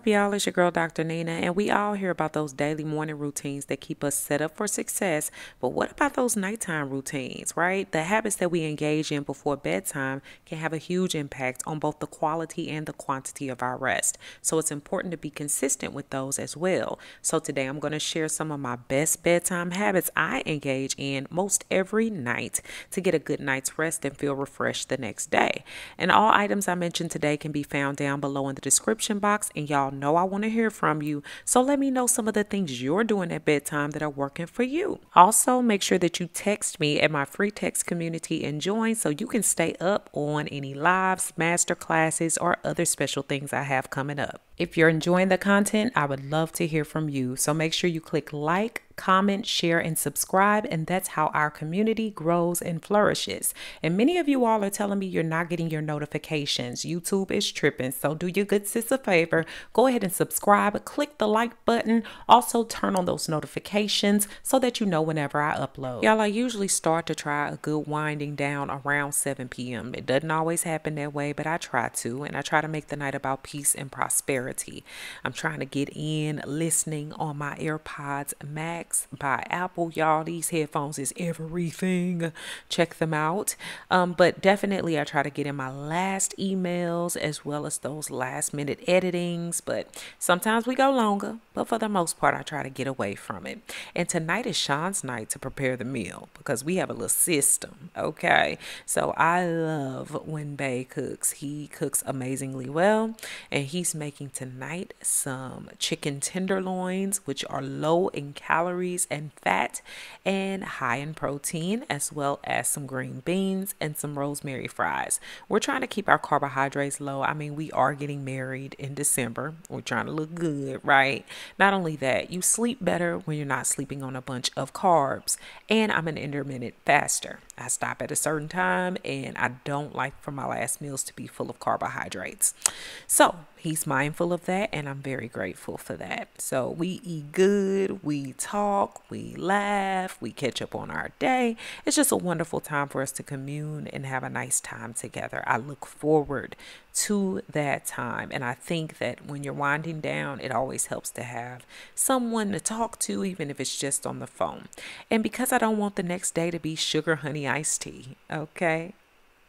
up, y'all? It's your girl, Dr. Nina, and we all hear about those daily morning routines that keep us set up for success. But what about those nighttime routines, right? The habits that we engage in before bedtime can have a huge impact on both the quality and the quantity of our rest. So it's important to be consistent with those as well. So today I'm going to share some of my best bedtime habits I engage in most every night to get a good night's rest and feel refreshed the next day. And all items I mentioned today can be found down below in the description box box, and y'all know I want to hear from you. So let me know some of the things you're doing at bedtime that are working for you. Also, make sure that you text me at my free text community and join so you can stay up on any lives, master classes, or other special things I have coming up. If you're enjoying the content, I would love to hear from you. So make sure you click like, comment, share, and subscribe. And that's how our community grows and flourishes. And many of you all are telling me you're not getting your notifications. YouTube is tripping. So do your good sis a favor. Go ahead and subscribe. Click the like button. Also turn on those notifications so that you know whenever I upload. Y'all, I usually start to try a good winding down around 7 p.m. It doesn't always happen that way, but I try to. And I try to make the night about peace and prosperity I'm trying to get in listening on my AirPods Max by Apple. Y'all, these headphones is everything. Check them out. Um, but definitely, I try to get in my last emails as well as those last minute editings. But sometimes we go longer, but for the most part, I try to get away from it. And tonight is Sean's night to prepare the meal because we have a little system. Okay. So I love when Bay cooks. He cooks amazingly well, and he's making tonight some chicken tenderloins, which are low in calories and fat and high in protein, as well as some green beans and some rosemary fries. We're trying to keep our carbohydrates low. I mean, we are getting married in December. We're trying to look good, right? Not only that, you sleep better when you're not sleeping on a bunch of carbs. And I'm an intermittent faster. I stop at a certain time and I don't like for my last meals to be full of carbohydrates. So he's mindful of that and I'm very grateful for that. So we eat good, we talk, we laugh, we catch up on our day. It's just a wonderful time for us to commune and have a nice time together. I look forward to that time. And I think that when you're winding down, it always helps to have someone to talk to, even if it's just on the phone. And because I don't want the next day to be sugar honey iced tea, okay?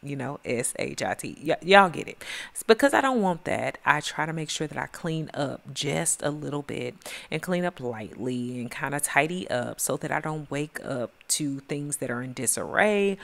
You know, S H I T. Y- y'all get it. It's because I don't want that. I try to make sure that I clean up just a little bit and clean up lightly and kind of tidy up so that I don't wake up to things that are in disarray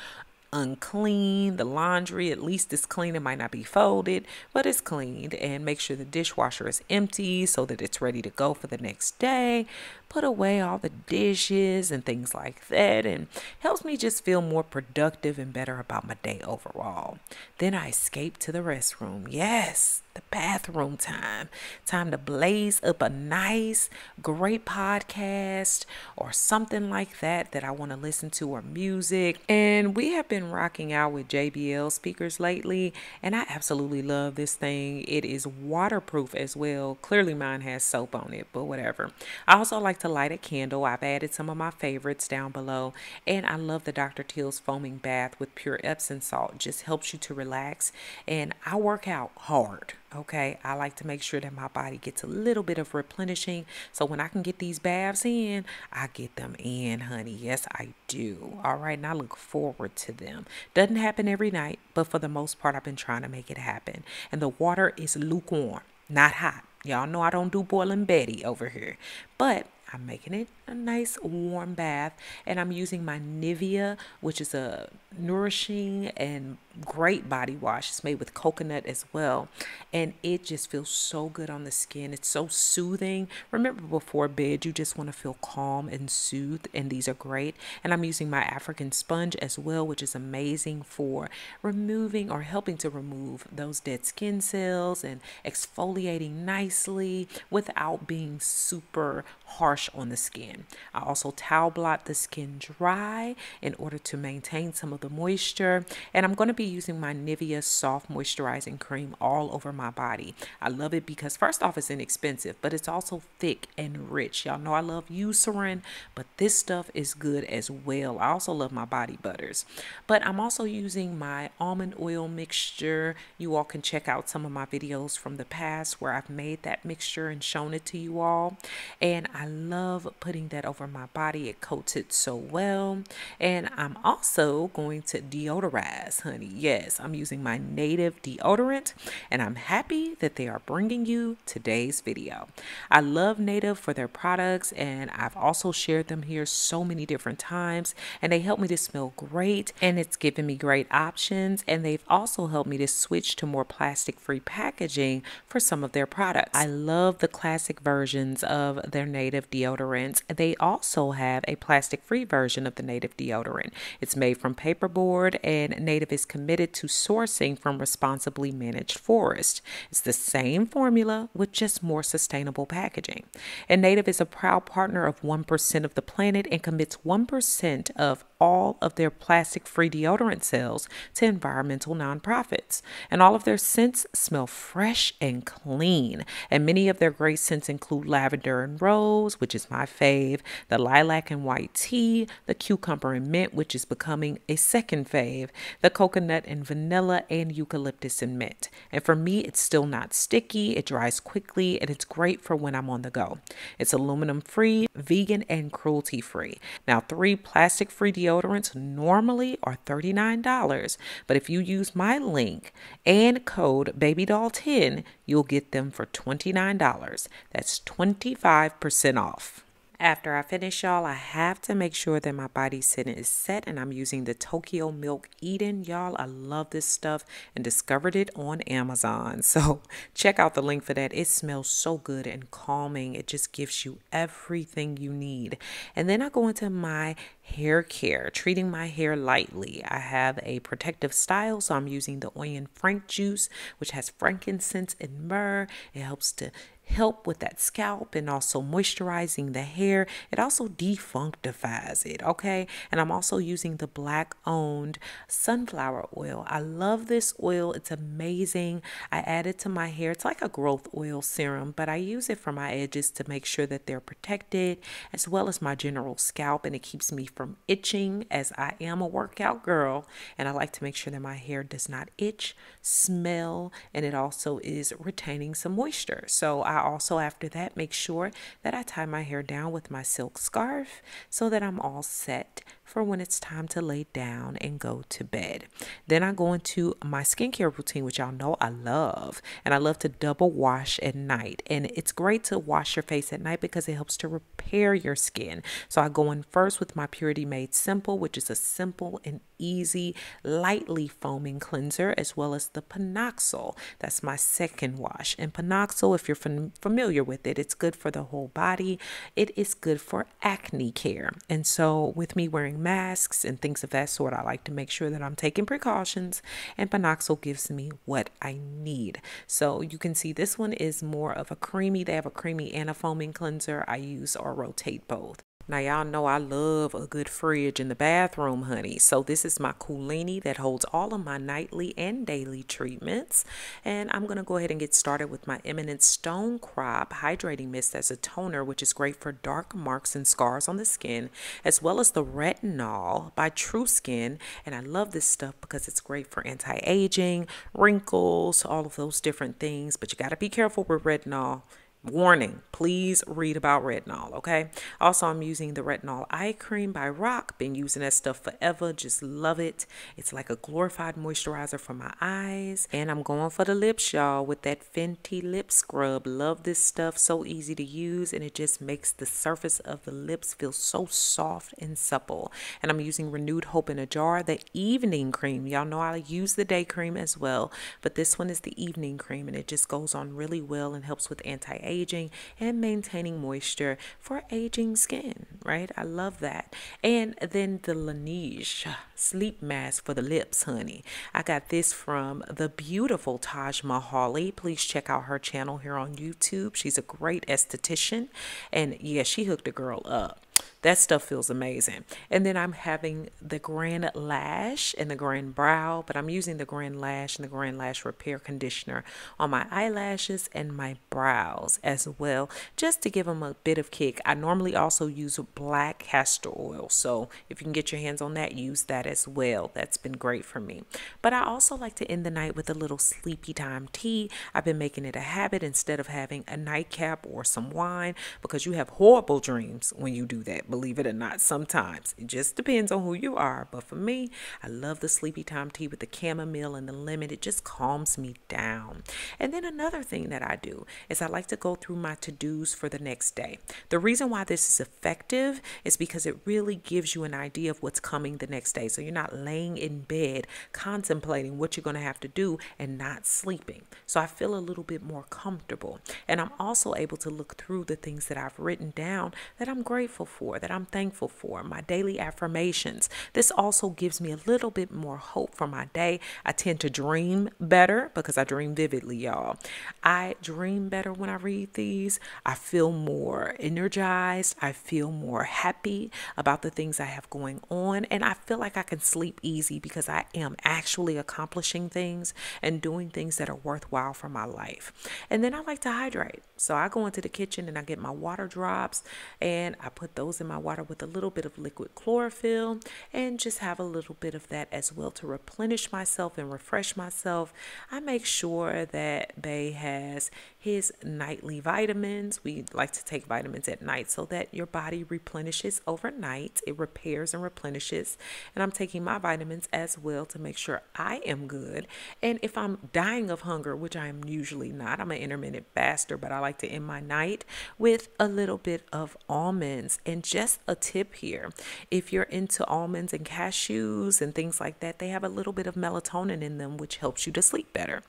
unclean. The laundry, at least it's clean. It might not be folded, but it's cleaned. And make sure the dishwasher is empty so that it's ready to go for the next day. Put away all the dishes and things like that. And helps me just feel more productive and better about my day overall. Then I escape to the restroom. Yes, the bathroom time. Time to blaze up a nice, great podcast or something like that that I want to listen to or music. And we have been rocking out with JBL speakers lately, and I absolutely love this thing. It is waterproof as well. Clearly, mine has soap on it, but whatever. I also like to light a candle. I've added some of my favorites down below, and I love the Dr. Teal's foaming bath with pure Epsom salt. Just helps you to relax, and I work out hard. Okay, I like to make sure that my body gets a little bit of replenishing. So when I can get these baths in, I get them in, honey. Yes, I do. All right, and I look forward to them. Doesn't happen every night, but for the most part, I've been trying to make it happen. And the water is lukewarm, not hot. Y'all know I don't do boiling Betty over here, but I'm making it a nice warm bath and I'm using my Nivea, which is a nourishing and great body wash. It's made with coconut as well. And it just feels so good on the skin. It's so soothing. Remember before bed, you just want to feel calm and soothed. And these are great. And I'm using my African sponge as well, which is amazing for removing or helping to remove those dead skin cells and exfoliating nicely without being super harsh on the skin. Skin. I also towel blot the skin dry in order to maintain some of the moisture. And I'm going to be using my Nivea Soft Moisturizing Cream all over my body. I love it because first off, it's inexpensive, but it's also thick and rich. Y'all know I love Eucerin, but this stuff is good as well. I also love my body butters. But I'm also using my almond oil mixture. You all can check out some of my videos from the past where I've made that mixture and shown it to you all. And I love putting that over my body. It coats it so well. And I'm also going to deodorize, honey. Yes, I'm using my native deodorant and I'm happy that they are bringing you today's video. I love Native for their products and I've also shared them here so many different times and they help me to smell great and it's given me great options and they've also helped me to switch to more plastic free packaging for some of their products. I love the classic versions of their native deodorants. They also have a plastic free version of the native deodorant. It's made from paperboard and Native is committed to sourcing from responsibly managed forests. It's the same formula with just more sustainable packaging. And Native is a proud partner of 1% of the planet and commits 1% of all of their plastic free deodorant sales to environmental nonprofits. And all of their scents smell fresh and clean. And many of their great scents include lavender and rose, which is my fave, the lilac and white tea, the cucumber and mint, which is becoming a second fave, the coconut and vanilla, and eucalyptus and mint. And for me, it's still not sticky, it dries quickly, and it's great for when I'm on the go. It's aluminum free, vegan, and cruelty free. Now, three plastic free deodorants normally are $39, but if you use my link and code BABYDOL10, you'll get them for $29. That's 25% off. After I finish, y'all, I have to make sure that my body setting is set, and I'm using the Tokyo Milk Eden. Y'all, I love this stuff and discovered it on Amazon. So check out the link for that. It smells so good and calming. It just gives you everything you need. And then I go into my hair care, treating my hair lightly. I have a protective style, so I'm using the Onion Frank juice, which has frankincense and myrrh. It helps to help with that scalp and also moisturizing the hair. It also defunctifies it, okay? And I'm also using the black owned sunflower oil. I love this oil. It's amazing. I add it to my hair. It's like a growth oil serum, but I use it for my edges to make sure that they're protected as well as my general scalp and it keeps me from itching as I am a workout girl and I like to make sure that my hair does not itch, smell, and it also is retaining some moisture. So I also, after that, make sure that I tie my hair down with my silk scarf so that I'm all set for when it's time to lay down and go to bed. Then I go into my skincare routine, which y'all know I love. And I love to double wash at night. And it's great to wash your face at night because it helps to repair your skin. So I go in first with my Purity Made Simple, which is a simple and easy, lightly foaming cleanser, as well as the Panoxyl. That's my second wash. And Panoxyl, if you're fam- familiar with it, it's good for the whole body. It is good for acne care. And so, with me wearing masks and things of that sort. I like to make sure that I'm taking precautions, and Panoxyl gives me what I need. So you can see this one is more of a creamy. They have a creamy and a foaming cleanser. I use or rotate both. Now, y'all know I love a good fridge in the bathroom, honey. So, this is my Coolini that holds all of my nightly and daily treatments. And I'm going to go ahead and get started with my Eminence Stone Crop Hydrating Mist as a toner, which is great for dark marks and scars on the skin, as well as the Retinol by TruSkin. And I love this stuff because it's great for anti aging, wrinkles, all of those different things. But you got to be careful with retinol Warning, please read about retinol, okay? Also, I'm using the retinol eye cream by RoC. Been using that stuff forever. Just love it. It's like a glorified moisturizer for my eyes. And I'm going for the lips, y'all, with that Fenty lip scrub. Love this stuff. So easy to use, and it just makes the surface of the lips feel so soft and supple. And I'm using Renewed Hope in a jar, the evening cream. Y'all know I use the day cream as well, but this one is the evening cream, and it just goes on really well and helps with anti aging and maintaining moisture for aging skin, right? I love that. And then the Laneige sleep mask for the lips, honey. I got this from the beautiful Taj Mahali. Please check out her channel here on YouTube. She's a great esthetician. And yeah, she hooked a girl up. That stuff feels amazing. And then I'm having the Grand Lash and the Grand Brow, but I'm using the Grand Lash and the Grand Lash Repair Conditioner on my eyelashes and my brows as well, just to give them a bit of kick. I normally also use black castor oil, so if you can get your hands on that, use that as well. That's been great for me. But I also like to end the night with a little sleepy time tea. I've been making it a habit instead of having a nightcap or some wine because you have horrible dreams when you do that believe it or not, sometimes. It just depends on who you are. But for me, I love the sleepy time tea with the chamomile and the lemon. It just calms me down. And then another thing that I do is I like to go through my to dos for the next day. The reason why this is effective is because it really gives you an idea of what's coming the next day. So you're not laying in bed contemplating what you're going to have to do and not sleeping. So I feel a little bit more comfortable. And I'm also able to look through the things that I've written down that I'm grateful for that I'm thankful for, my daily affirmations. This also gives me a little bit more hope for my day. I tend to dream better because I dream vividly, y'all. I dream better when I read these. I feel more energized. I feel more happy about the things I have going on. And I feel like I can sleep easy because I am actually accomplishing things and doing things that are worthwhile for my life. And then I like to hydrate. So I go into the kitchen and I get my water drops and I put those in my water with a little bit of liquid chlorophyll and just have a little bit of that as well to replenish myself and refresh myself. I make sure that Bay has his nightly vitamins. We like to take vitamins at night so that your body replenishes overnight. It repairs and replenishes. And I'm taking my vitamins as well to make sure I am good. And if I'm dying of hunger, which I am usually not, I'm an intermittent faster, but I like to end my night with a little bit of almonds and just just a tip here. If you're into almonds and cashews and things like that, they have a little bit of melatonin in them, which helps you to sleep better.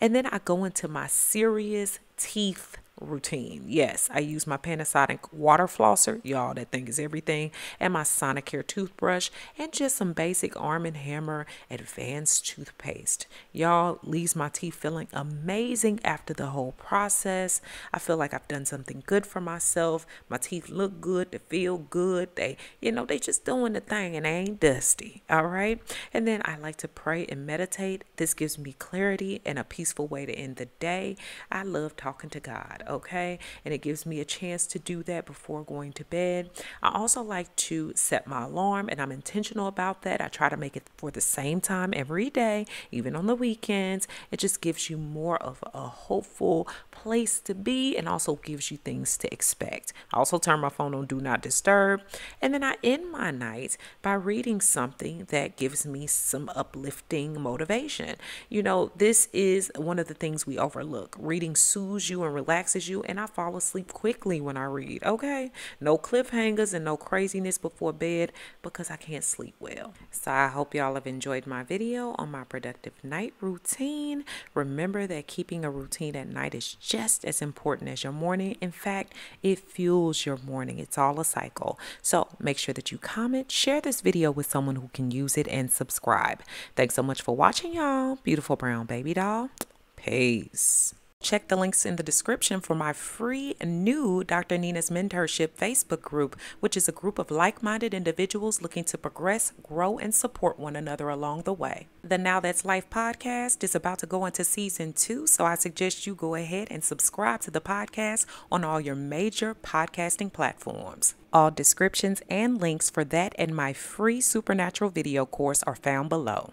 And then I go into my serious teeth routine. Yes, I use my Panasonic water flosser, y'all, that thing is everything, and my Sonicare toothbrush, and just some basic Arm & Hammer advanced toothpaste. Y'all, leaves my teeth feeling amazing after the whole process. I feel like I've done something good for myself. My teeth look good, they feel good. They, you know, they just doing the thing and they ain't dusty, all right? And then I like to pray and meditate. This gives me clarity and a peaceful way to end the day. I love talking to God okay? And it gives me a chance to do that before going to bed. I also like to set my alarm, and I'm intentional about that. I try to make it for the same time every day, even on the weekends. It just gives you more of a hopeful place to be and also gives you things to expect. I also turn my phone on Do Not Disturb, and then I end my night by reading something that gives me some uplifting motivation. You know, this is one of the things we overlook. Reading soothes you and relaxes you, and I fall asleep quickly when I read. Okay, no cliffhangers and no craziness before bed because I can't sleep well. So I hope y'all have enjoyed my video on my productive night routine. Remember that keeping a routine at night is just as important as your morning. In fact, it fuels your morning. It's all a cycle. So make sure that you comment, share this video with someone who can use it, and subscribe. Thanks so much for watching, y'all. Beautiful brown baby doll. Peace. Check the links in the description for my free new Dr. Nina's Mentorship Facebook group, which is a group of like minded individuals looking to progress, grow, and support one another along the way. The Now That's Life podcast is about to go into season two, so I suggest you go ahead and subscribe to the podcast on all your major podcasting platforms. All descriptions and links for that and my free supernatural video course are found below.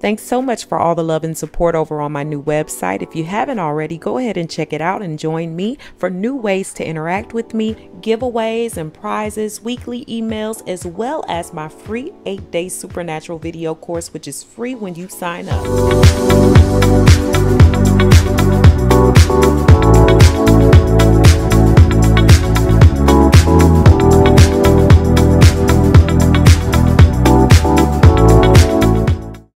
Thanks so much for all the love and support over on my new website. If you haven't already, go ahead and check it out and join me for new ways to interact with me, giveaways and prizes, weekly emails, as well as my free eight day supernatural video course, which is free when you sign up.